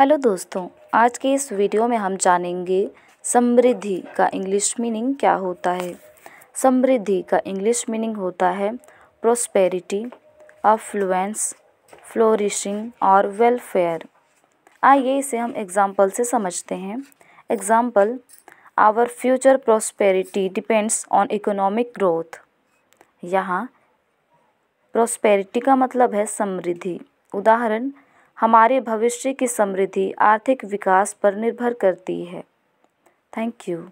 Hello दोस्तों, आज के इस वीडियो में हम जानेंगे समृद्धि का इंग्लिश मीनिंग क्या होता है। समृद्धि का इंग्लिश मीनिंग होता है प्रोस्पेरिटी अफ्लुएंस फ्लोरिशिंग और वेलफेयर आइए इसे हम एग्ज़ाम्पल से समझते हैं। Example our future prosperity depends on economic growth यहाँ प्रोस्पेरिटी का मतलब है समृद्धि। उदाहरण हमारे भविष्य की समृद्धि आर्थिक विकास पर निर्भर करती है। Thank you